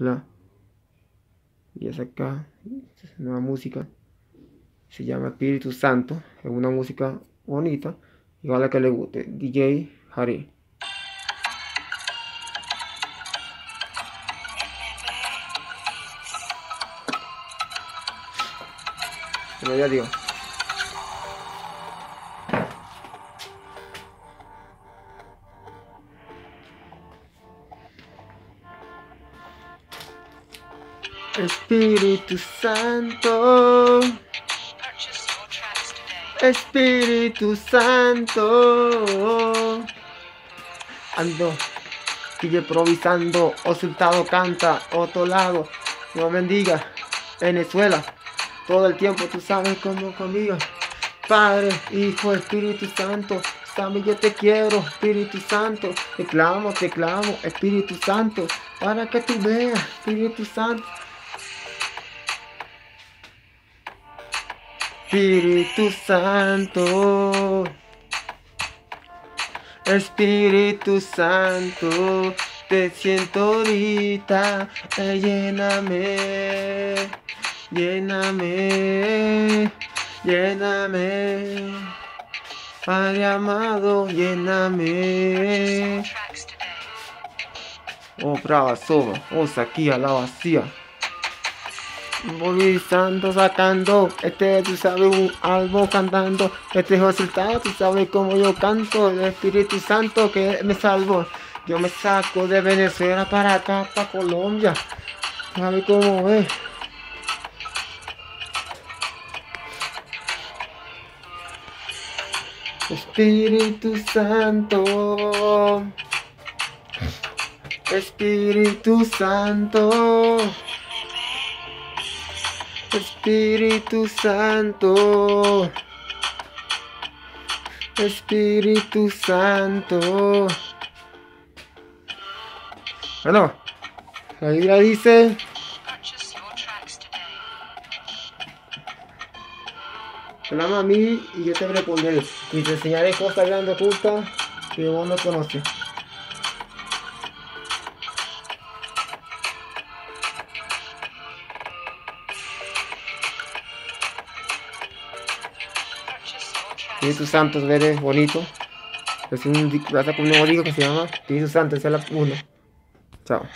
Hola. Y es acá, nueva música. Se llama Espíritu Santo. Es una música bonita. Y ojalá que le guste. DJ Harry. Pero ya digo. Espíritu Santo, Espíritu Santo. Ando, sigue improvisando, Osultado canta, otro lado, Dios bendiga, Venezuela, todo el tiempo tú sabes cómo conmigo. Padre, Hijo, Espíritu Santo, sabes yo te quiero, Espíritu Santo, te clamo, te clamo, Espíritu Santo, para que tú veas, Espíritu Santo. Espíritu Santo, Espíritu Santo, te siento ahorita, eh, lléname, lléname, lléname, Padre amado, lléname. Oh, brava soba, oh, saquía la vacía. Santo sacando, este tú sabes un álbum cantando, este es resultado, tú sabes cómo yo canto, el Espíritu Santo que me salvó. Yo me saco de Venezuela para acá, para Colombia. ¿Sabe cómo es? Espíritu Santo. Espíritu Santo. Espíritu Santo. Espíritu Santo. Bueno, la Biblia dice, clama a mí y yo te responderé y te enseñaré cosas grandes ocultas que vos no conoces. Espíritu Santo, eres bonito. Es un, vas a disco que se llama Espíritu Santo, esa es la 1. Chao.